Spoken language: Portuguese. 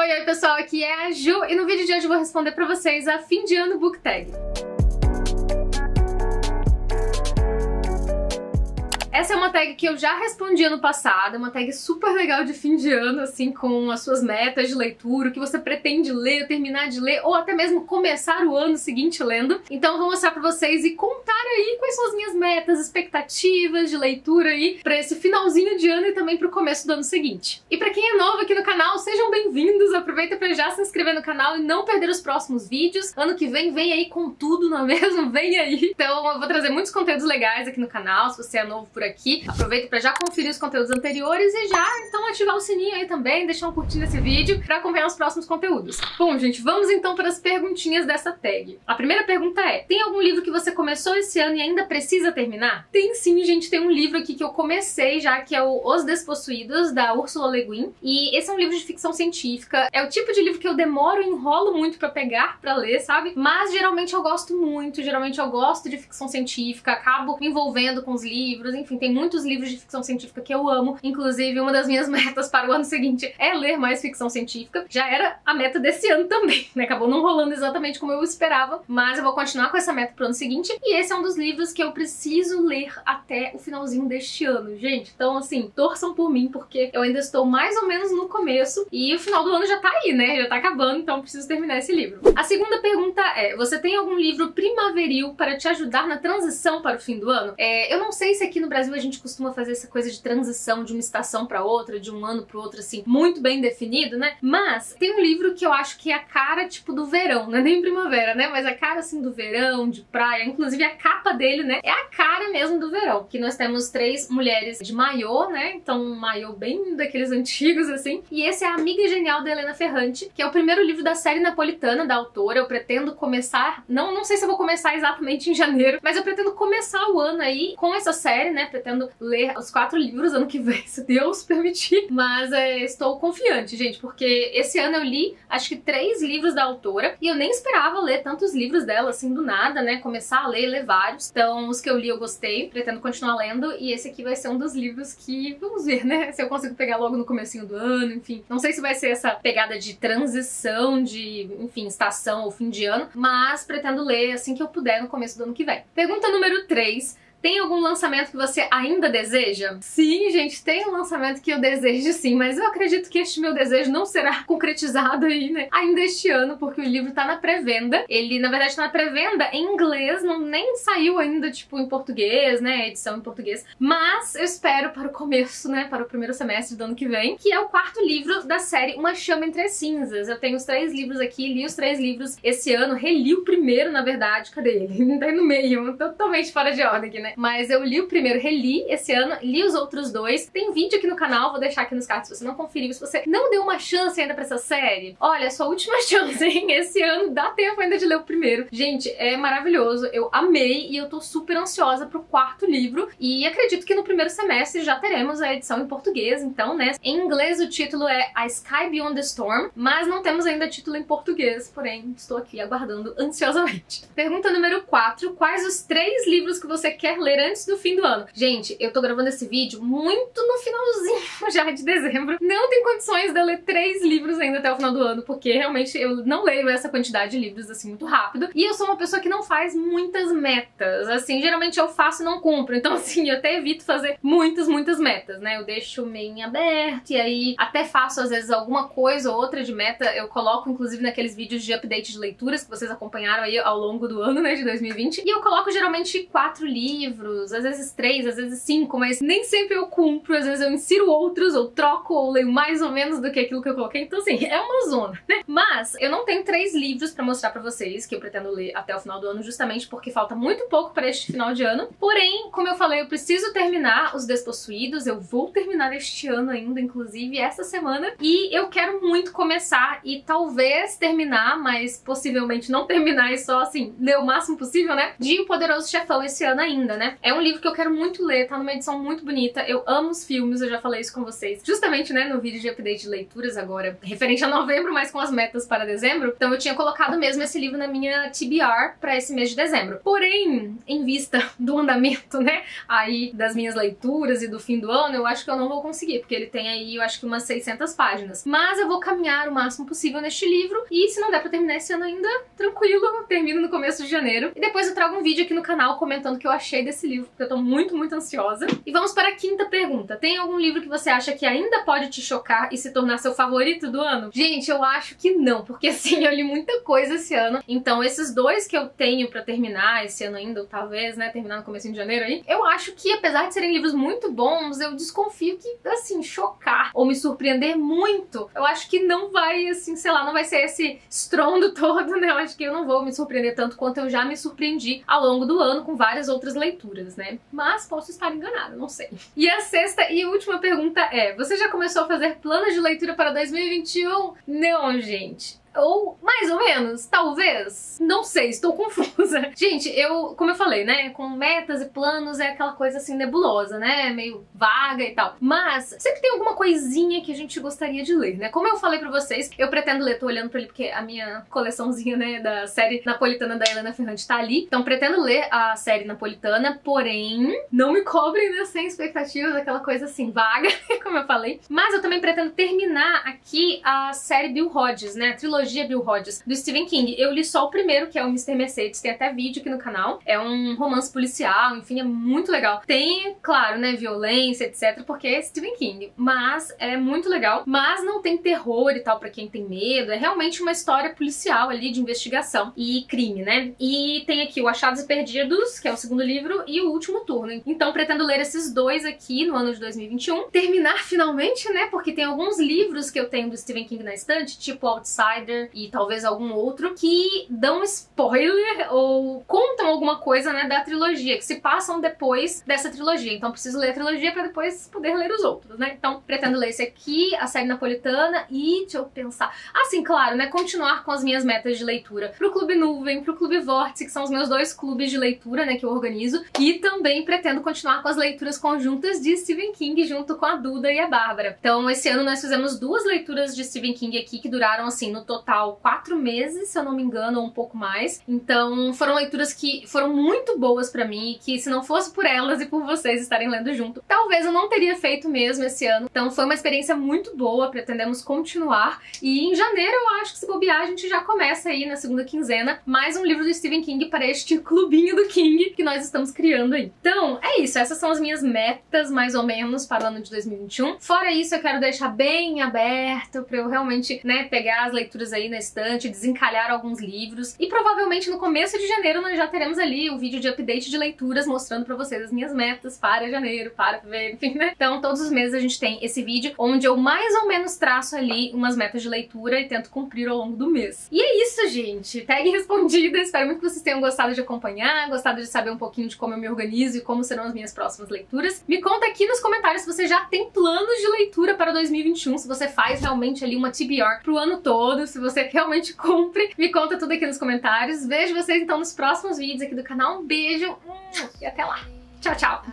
Oi, oi pessoal, aqui é a Ju e no vídeo de hoje eu vou responder pra vocês a fim de ano book tag. Essa é uma tag que eu já respondi ano passado, é uma tag super legal de fim de ano, assim, com as suas metas de leitura, o que você pretende ler, terminar de ler, ou até mesmo começar o ano seguinte lendo. Então vou mostrar pra vocês e contar aí quais são as minhas metas, expectativas de leitura aí pra esse finalzinho de ano e também pro começo do ano seguinte. E pra quem é novo aqui no canal, sejam bem-vindos, aproveita pra já se inscrever no canal e não perder os próximos vídeos. Ano que vem, vem aí com tudo, não é mesmo? Vem aí! Então eu vou trazer muitos conteúdos legais aqui no canal, se você é novo por aqui aqui. Aproveita para já conferir os conteúdos anteriores e já então ativar o sininho aí também, deixar um curtir nesse vídeo para acompanhar os próximos conteúdos. Bom, gente, vamos então para as perguntinhas dessa tag. A primeira pergunta é: tem algum livro que você começou esse ano e ainda precisa terminar? Tem sim, gente, tem um livro aqui que eu comecei já, que é o Os Despossuídos, da Ursula Le Guin. E esse é um livro de ficção científica. É o tipo de livro que eu demoro e enrolo muito para pegar para ler, sabe? Mas geralmente eu gosto muito, geralmente eu gosto de ficção científica, acabo me envolvendo com os livros, enfim, tem muitos livros de ficção científica que eu amo. Inclusive, uma das minhas metas para o ano seguinte é ler mais ficção científica. Já era a meta desse ano também, né? Acabou não rolando exatamente como eu esperava, mas eu vou continuar com essa meta pro ano seguinte. E esse é um dos livros que eu preciso ler até o finalzinho deste ano, gente. Então, assim, torçam por mim, porque eu ainda estou mais ou menos no começo e o final do ano já tá aí, né? Já tá acabando, então preciso terminar esse livro. A segunda pergunta é: você tem algum livro primaveril para te ajudar na transição para o fim do ano? É, eu não sei se aqui no Brasil a gente costuma fazer essa coisa de transição de uma estação para outra, de um ano para outro, assim, muito bem definido, né? Mas tem um livro que eu acho que é a cara, tipo, do verão, não é nem primavera, né? Mas a cara, assim, do verão, de praia. Inclusive a capa dele, né? É a cara mesmo do verão. Que nós temos três mulheres de maiô, né? Então, um maiô bem daqueles antigos, assim. E esse é a Amiga Genial da Helena Ferrante, que é o primeiro livro da série napolitana da autora. Eu pretendo começar, não, não sei se eu vou começar exatamente em janeiro, mas eu pretendo começar o ano aí com essa série, né? Pretendo ler os quatro livros ano que vem, se Deus permitir. Mas é, estou confiante, gente, porque esse ano eu li acho que três livros da autora e eu nem esperava ler tantos livros dela assim do nada, né? Começar a ler, ler vários. Então, os que eu li eu gostei, pretendo continuar lendo e esse aqui vai ser um dos livros que vamos ver, né? Se eu consigo pegar logo no comecinho do ano, enfim. Não sei se vai ser essa pegada de transição de, enfim, estação ou fim de ano, mas pretendo ler assim que eu puder no começo do ano que vem. Pergunta número 3. Tem algum lançamento que você ainda deseja? Sim, gente, tem um lançamento que eu desejo sim, mas eu acredito que este meu desejo não será concretizado aí, né? Ainda este ano, porque o livro tá na pré-venda. Ele, na verdade, tá na pré-venda em inglês, não nem saiu ainda, tipo, em português, né? Edição em português. Mas eu espero para o começo, né? Para o primeiro semestre do ano que vem, que é o quarto livro da série Uma Chama Entre as Cinzas. Eu tenho os três livros aqui, li os três livros esse ano, reli o primeiro, na verdade. Cadê ele? Tá aí no meio, totalmente fora de ordem aqui, né? Né? Mas eu li o primeiro, reli esse ano, li os outros dois. Tem vídeo aqui no canal, vou deixar aqui nos cards se você não conferiu. Se você não deu uma chance ainda pra essa série, olha, sua última chance, hein? Esse ano dá tempo ainda de ler o primeiro. Gente, é maravilhoso, eu amei e eu tô super ansiosa pro quarto livro. E acredito que no primeiro semestre já teremos a edição em português, então, né? Em inglês o título é A Sky Beyond the Storm, mas não temos ainda título em português, porém estou aqui aguardando ansiosamente. Pergunta número 4: Quais os três livros que você quer ler antes do fim do ano. Gente, eu tô gravando esse vídeo muito no finalzinho já de dezembro. Não tem condições de eu ler três livros ainda até o final do ano, porque realmente eu não leio essa quantidade de livros assim muito rápido. E eu sou uma pessoa que não faz muitas metas. Assim, geralmente eu faço e não cumpro. Então, assim, eu até evito fazer muitas, muitas metas, né? Eu deixo meio em aberto e aí até faço às vezes alguma coisa ou outra de meta. Eu coloco, inclusive, naqueles vídeos de update de leituras que vocês acompanharam aí ao longo do ano, né, de 2020. E eu coloco geralmente quatro livros livros, às vezes três, às vezes cinco, mas nem sempre eu cumpro, às vezes eu insiro outros, ou troco, ou leio mais ou menos do que aquilo que eu coloquei. Então, assim, é uma zona, né? Mas eu não tenho três livros para mostrar para vocês que eu pretendo ler até o final do ano, justamente porque falta muito pouco para este final de ano. Porém, como eu falei, eu preciso terminar Os Despossuídos, eu vou terminar este ano ainda, inclusive essa semana, e eu quero muito começar e talvez terminar, mas possivelmente não terminar e só, assim, ler o máximo possível, né? De O Poderoso Chefão esse ano ainda, né? É um livro que eu quero muito ler, tá numa edição muito bonita. Eu amo os filmes, eu já falei isso com vocês. Justamente, né, no vídeo de update de leituras agora, referente a novembro, mas com as metas para dezembro. Então eu tinha colocado mesmo esse livro na minha TBR para esse mês de dezembro. Porém, em vista do andamento, né, aí das minhas leituras e do fim do ano, eu acho que eu não vou conseguir, porque ele tem aí, eu acho que umas 600 páginas. Mas eu vou caminhar o máximo possível neste livro e se não der para terminar esse ano ainda, tranquilo, termino no começo de janeiro. E depois eu trago um vídeo aqui no canal comentando o que eu achei desse livro, porque eu tô muito, muito ansiosa. E vamos para a quinta pergunta. Tem algum livro que você acha que ainda pode te chocar e se tornar seu favorito do ano? Gente, eu acho que não, porque assim, eu li muita coisa esse ano. Então, esses dois que eu tenho para terminar esse ano ainda, ou talvez, né, terminar no começo de janeiro aí, eu acho que apesar de serem livros muito bons, eu desconfio que, assim, chocar ou me surpreender muito, eu acho que não vai, assim, sei lá, não vai ser esse estrondo todo, né? Eu acho que eu não vou me surpreender tanto quanto eu já me surpreendi ao longo do ano com várias outras leituras, né? Mas posso estar enganada, não sei. E a sexta e última pergunta é: você já começou a fazer planos de leitura para 2021? Não, gente. Ou mais ou menos, talvez. Não sei, estou confusa. Gente, eu, como eu falei, né? Com metas e planos é aquela coisa assim nebulosa, né? Meio vaga e tal. Mas sempre tem alguma coisinha que a gente gostaria de ler, né? Como eu falei pra vocês, eu pretendo ler, tô olhando pra ele porque a minha coleçãozinha, né, da série napolitana da Helena Ferrante tá ali. Então pretendo ler a série napolitana, porém, não me cobrem, né? Sem expectativas, aquela coisa assim, vaga, como eu falei. Mas eu também pretendo terminar aqui a série Bill Hodges, né? A trilogia trilogia Bill Hodges do Stephen King. Eu li só o primeiro, que é o Mr. Mercedes, tem até vídeo aqui no canal. É um romance policial, enfim, é muito legal. Tem, claro, né, violência, etc, porque é Stephen King, mas é muito legal. Mas não tem terror e tal para quem tem medo, é realmente uma história policial ali de investigação e crime, né? E tem aqui o Achados e Perdidos, que é o segundo livro, e o Último Turno. Então pretendo ler esses dois aqui no ano de 2021. Terminar finalmente, né? Porque tem alguns livros que eu tenho do Stephen King na estante, tipo Outsider e talvez algum outro que dão spoiler ou alguma coisa, né, da trilogia, que se passam depois dessa trilogia. Então preciso ler a trilogia para depois poder ler os outros, né? Então pretendo ler esse aqui, a série napolitana e deixa eu pensar. Assim, claro, né, continuar com as minhas metas de leitura pro Clube Nuvem, pro Clube Vórtice, que são os meus dois clubes de leitura, né, que eu organizo, e também pretendo continuar com as leituras conjuntas de Stephen King junto com a Duda e a Bárbara. Então, esse ano nós fizemos duas leituras de Stephen King aqui que duraram assim no total quatro meses, se eu não me engano, ou um pouco mais. Então foram leituras que foram muito boas para mim e que se não fosse por elas e por vocês estarem lendo junto, talvez eu não teria feito mesmo esse ano. Então foi uma experiência muito boa, pretendemos continuar. E em janeiro eu acho que se bobear a gente já começa aí na segunda quinzena mais um livro do Stephen King para este clubinho do King que nós estamos criando aí. Então é isso, essas são as minhas metas mais ou menos para o ano de 2021. Fora isso, eu quero deixar bem aberto para eu realmente, né, pegar as leituras aí na estante, desencalhar alguns livros. E provavelmente no começo de janeiro nós já teremos ali o vídeo de update de leituras mostrando para vocês as minhas metas para janeiro, para fevereiro, enfim, né? Então todos os meses a gente tem esse vídeo onde eu mais ou menos traço ali umas metas de leitura e tento cumprir ao longo do mês. E é isso, gente. Tag respondida. Espero muito que vocês tenham gostado de acompanhar, gostado de saber um pouquinho de como eu me organizo e como serão as minhas próximas leituras. Me conta aqui nos comentários se você já tem planos de leitura para 2021, se você faz realmente ali uma TBR pro ano todo, se você realmente cumpre. Me conta tudo aqui nos comentários. Vejo vocês então nos próximos vídeos aqui do canal. Um beijo e até lá. Tchau, tchau.